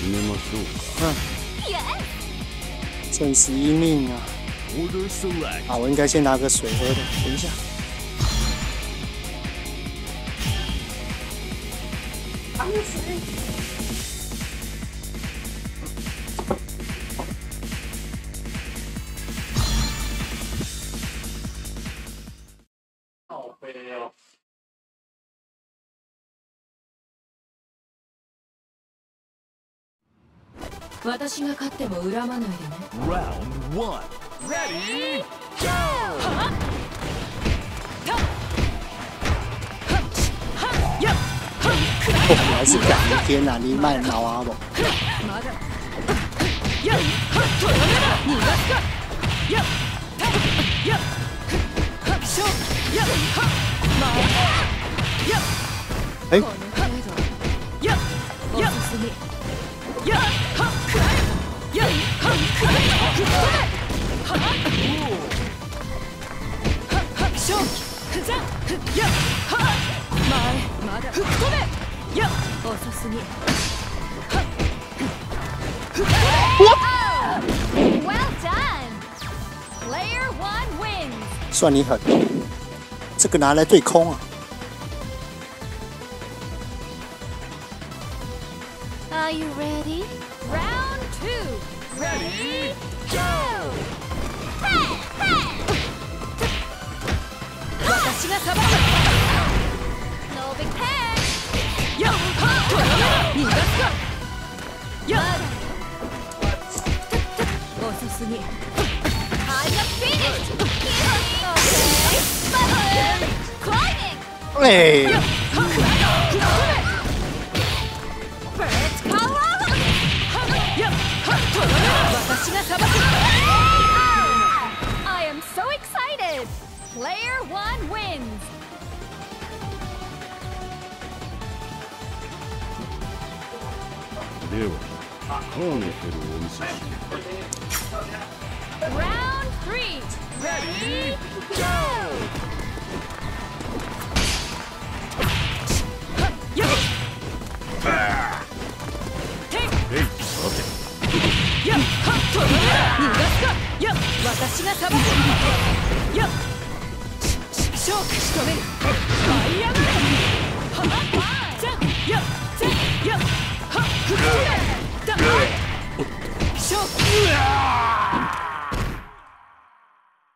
始めましょうか正死一命啊！ Order select 啊，我应该先拿个水喝的，等一下。好 私が勝っても恨まないでね。Round Ready? Go! 还是天哪卖脑啊！哎、算你狠，这个拿来对空啊！Are you ready? Round two. Ready, go! No big panic. Yo, Yo. I'm not finished. Okay. Climbing. Hey. I am so excited! Player one wins! Round three! Ready, go! とやめ逃がすかやっ私がさばくやっしょ仕留める舞い上がれはっじゃやっじゃやっはっくだしょ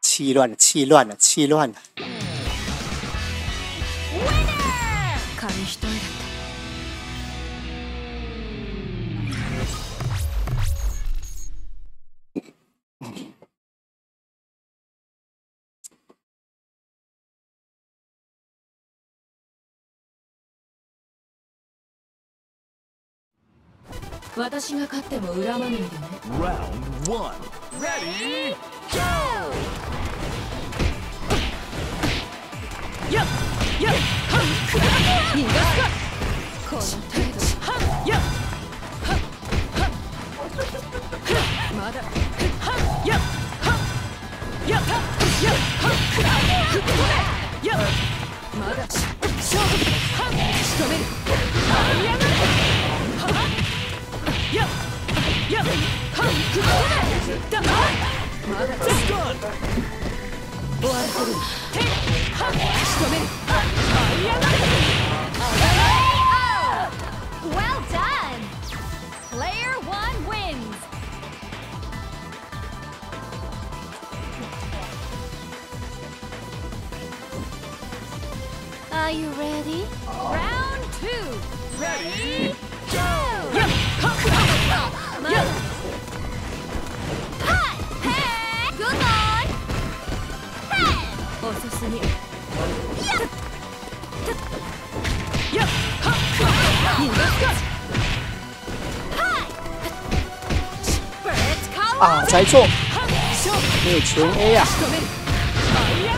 气乱了，气乱了，气乱了！私が勝っても恨まないでね。Round one Ready Go やがすかこの程度はっやっはっはっふっまだふっはっやっはっやっはっやっはっくらえふっ飛べやっまだし勝負はっ仕留める Well done! Player one wins. Are you ready? Round two. Ready? Hey! 遅すぎ Yeah! やっはっ逃がすか Hi! Birds call 啊，猜错，はっ勝負没有全 A 啊！仕留める舞い上が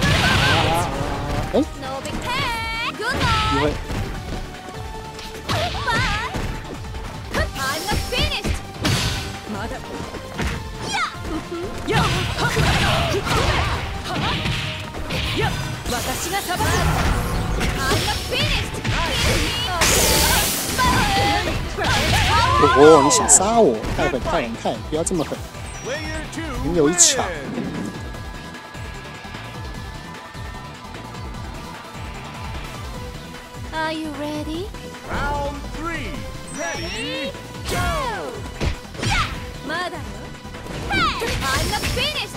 れ No big pen! Good 机 on! 会， 私がさばく I'm not finished! Okay. Button! Birds call 哦，你想杀我？太狠太狠太狠！不要这么狠！ Player two 你有一场 wins. Are you ready? Round three. Ready? Go! まだよ I'm not finished!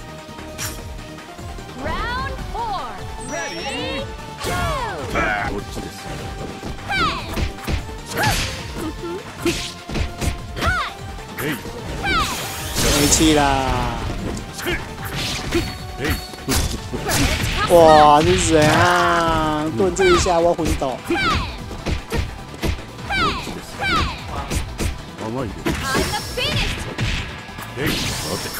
Ready Go うこっちですへい没气啦！へい哇，这是怎样？顿这一下我要昏倒。甘いで I'm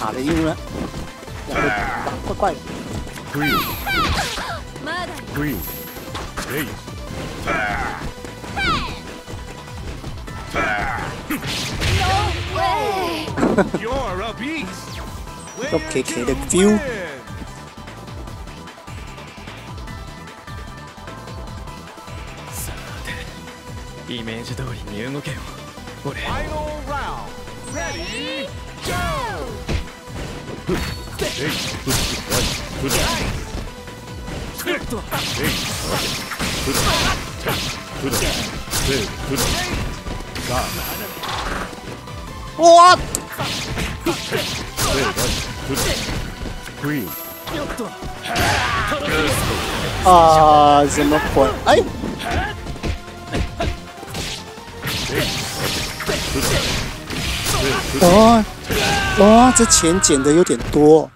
塔的英文，怪怪的。Green, green, green. 碌企企的 view。イメージ通りに動けよ俺。Final round, ready! 哇！せーラジふっクイーン啊，怎么回？哎，哇哇，这钱捡的有点多。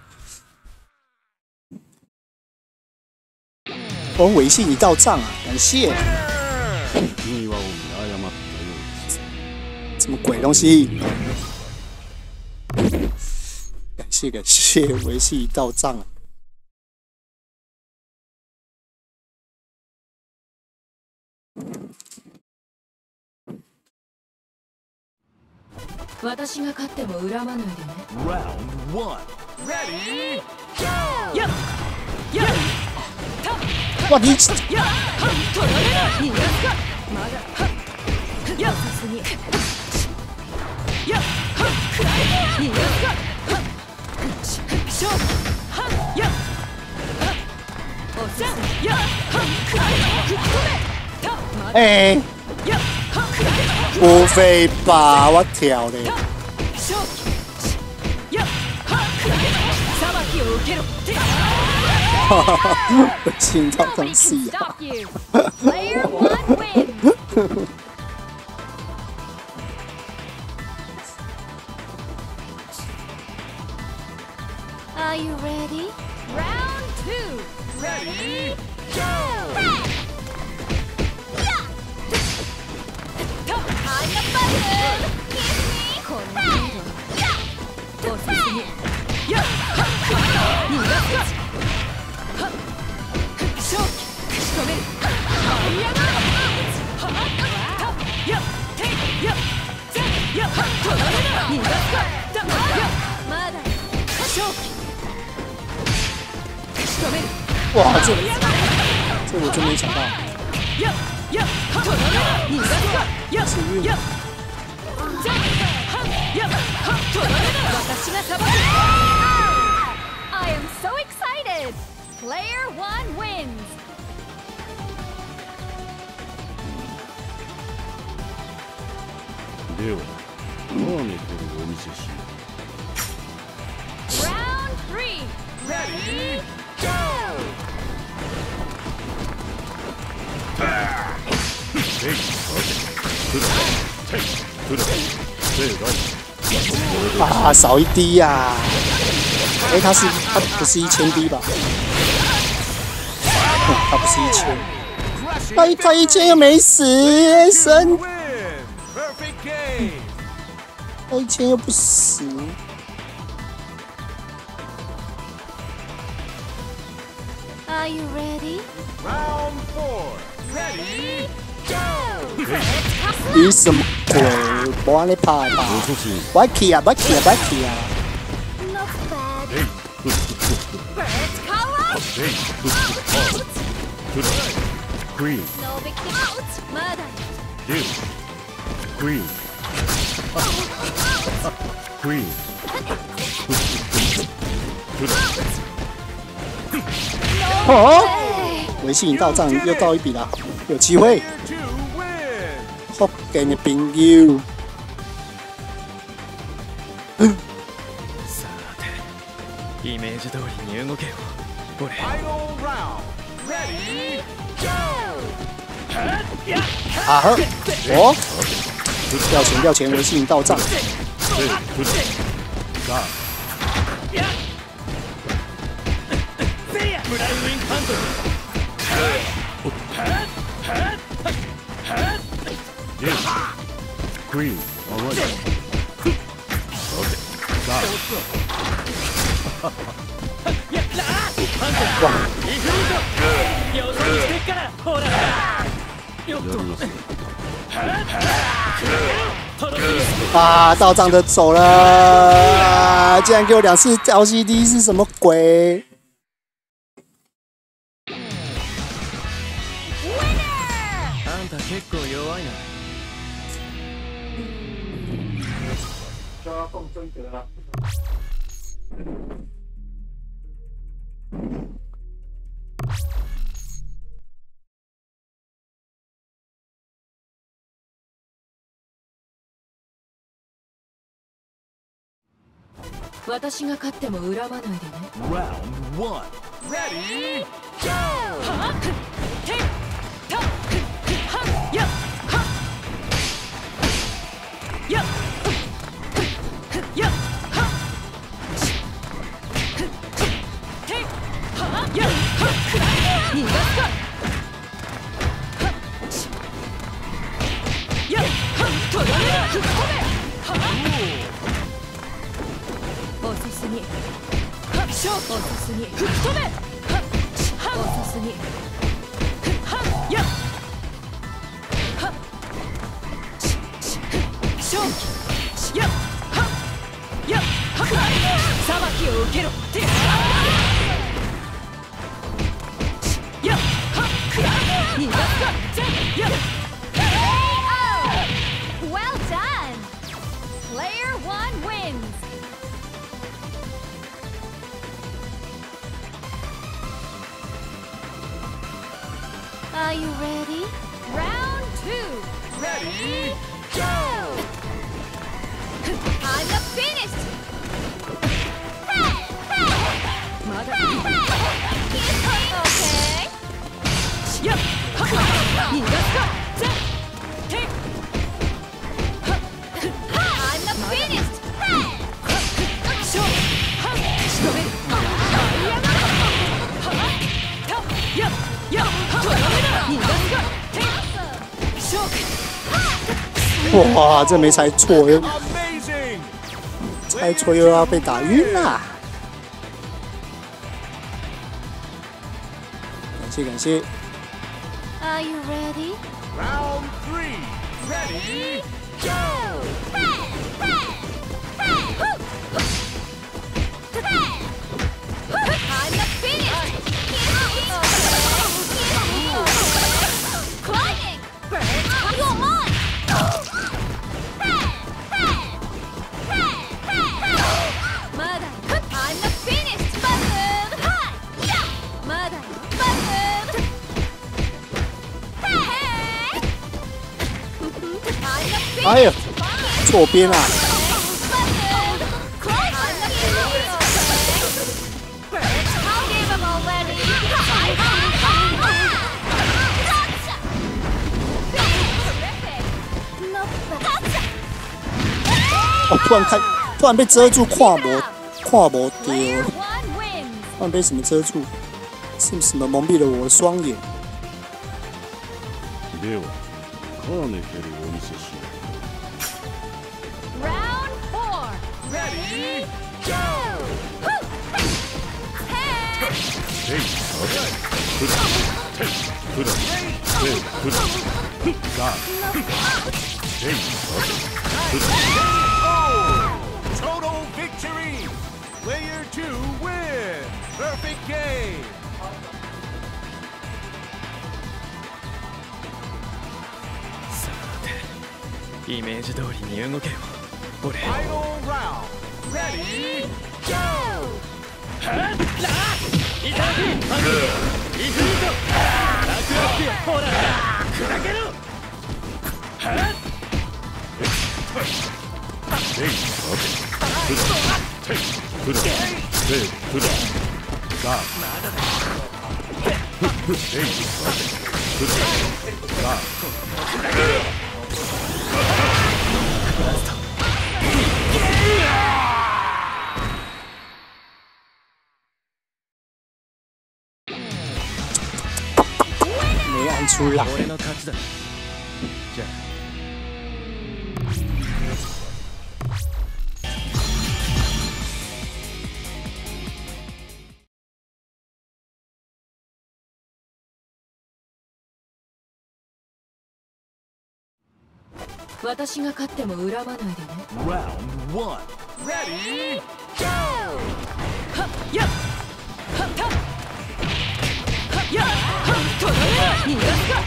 我微信已到账啊，感谢。君はを見誤ったようです什么鬼东西？感谢感谢，微信已到账啊。私が勝っても恨まないでね Round one Ready やっやっ哇，你やっ わっーチ、我跳？我听到东 Nobody 西 can 啊！ stop you Player one wins Are you ready? Round two Ready やっ取られない逃がすかだやまだ勝機仕留める哇，这はいやが这我真没想到。やや取られない逃がすかややぜはやは取られない私が裁く I am so excited! Player one wins! では カーネフェルをお見せしよ Round three! Ready, go! Hey, okay. 啊，少一滴呀、哎、他是他不是一千滴吧？嗯，他不是一千，他一他一千又没死，神， 他一千又不死。Are you ready? Round four. Ready, go! 你什么鬼？不按你拍吧？不要去啊！不要去啊！不要去啊！Not bad. Hey, Birds power. green, No big deal. Out. まだ you. Green. Green. 哦，微信引到账又到一笔了，有机会。 You two win! 好给你朋友。さてイメージ通りに動けよ俺 Final round. Ready, go! 啊呵，哦，掉钱掉钱，微信引到账。Yes. 啊，到账的走了，啊竟然给我两次 LCD 是什么鬼？あんた結構弱 私が勝っても恨まないでね Round Ready? Go! ッテに。はっ遅すぎ吹き飛べ遅すぎはっやっはっやっはっやっはっさばきを受けろてやっはっくら逃がすかやっ Are you ready? Round two. Ready, go! I'm not finished. 哇，这没猜错，又猜错又要被打晕了！感谢感谢，左边啊！哦，突然开，突然被遮住跨膜，跨膜丢，突然被什么遮住？是什么蒙蔽了我的双眼？Total victory! Player 2 wins! Perfect game! イメージ通りに動けよ俺ファイナルラウンドレディーゴーいただけパンクイズミート楽楽器ほら砕けろはっテイプラテイプラテイプラガーまだだテイプラテイプラガーじゃあ私が勝っても恨まないでね Round one! Ready, go! はっやっはったはっやっはっとどめ逃がすが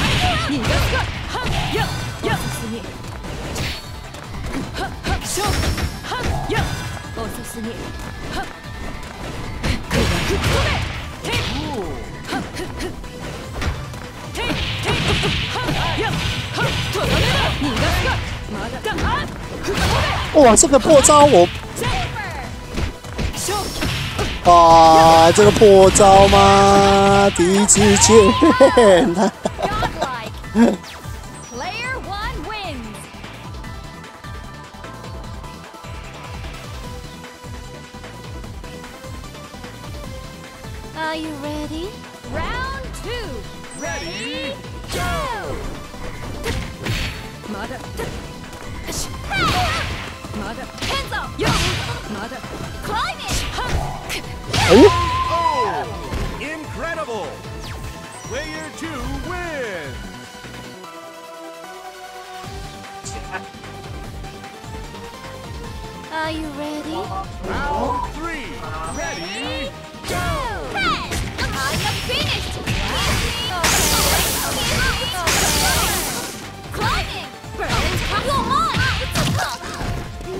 すかはっやっやっ遅すぎはっはっ勝負はっやっ遅すぎはっくらくっとめていはっふっふていていはっやっはっとどめだ逃がすかまだだはっふっとめ哇，这个破招我啊，这个破招吗？第一次见，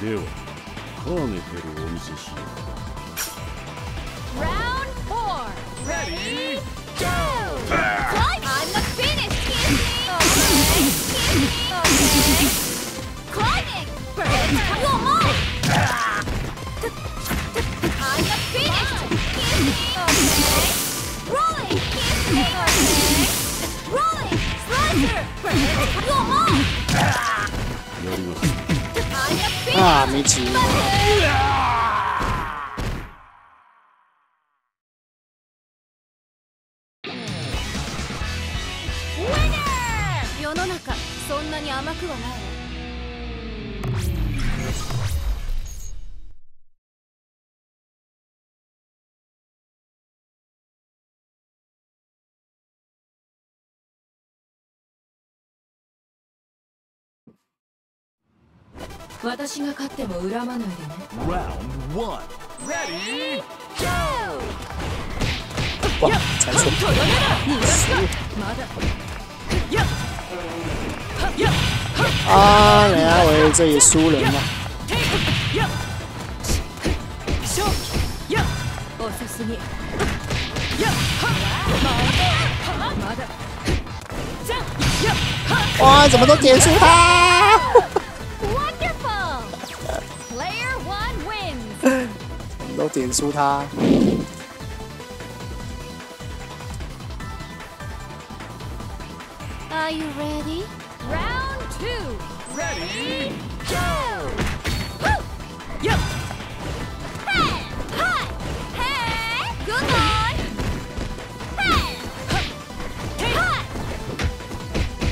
ではカーネヘルをお見せしよ Round four! ready, go! 没急。Winner! 世の中そんなに甘くはない私が勝っても恨まないでね。っが啊，这也输人了。哇，怎么都点出他？都点出他。Are you ready? Round two. Ready? Go! Woo! Yeah. Hey! Hi! Hey! Good on! Hey! Hi!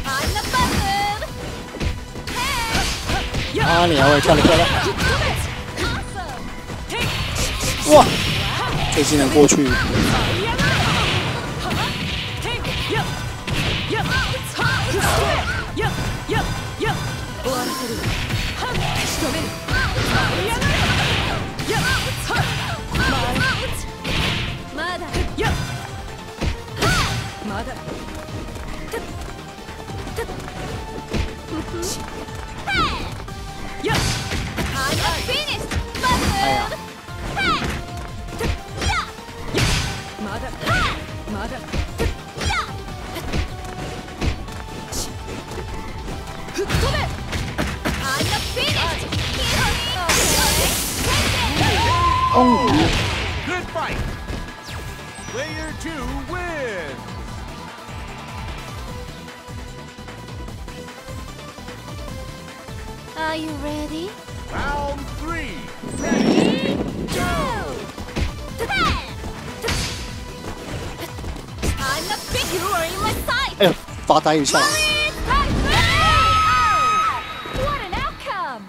I'm the button! Hey! 啊，你还会跳的漂亮!哇，这技能过去，Are you ready? Round three. Ready? Go! I'm not big. You are in my sight. 哎呦，发呆一下， What an outcome!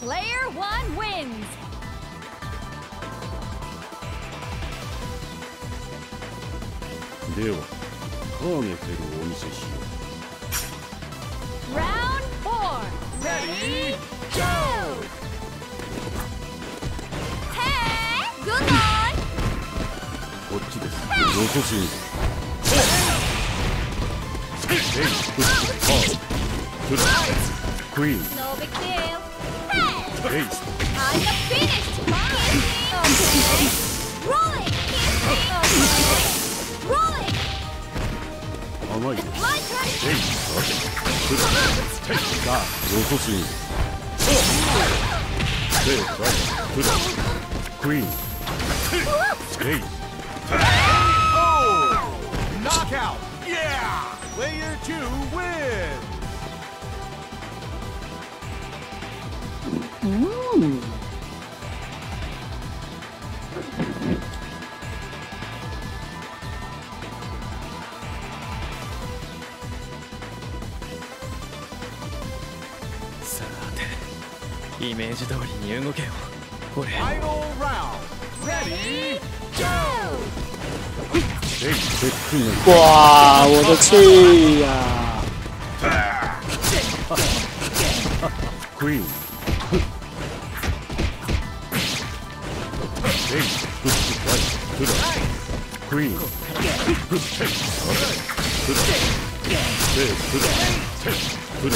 Player one wins. ではカーネテルをお見せしよ Round 突入レイプッシュカーブプラクイーンレイス I have finished mine! Okay! Rolling! Okay! Rolling! Alright. My turn! Hey, okay. Put it. Take that. You're so soon. Stay, right. Put it. Queen. Stay. Knockout. Yeah! Player two wins. 嗯，さてイメージ通りに動けよ俺 Final round. Ready? ヘイテックン 哇，我的气呀、クイーンヘイフッワイフラクイーンフッヘイさてフラヘイフラヘイフラ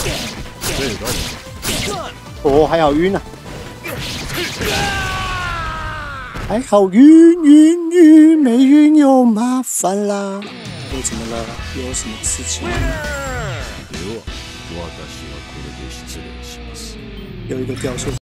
ヘイライ哦，还好晕啊， 还好晕晕晕，没晕又麻烦啦。又怎么了？有什么事情？ Winner! では私はこれで失礼します有一个掉线。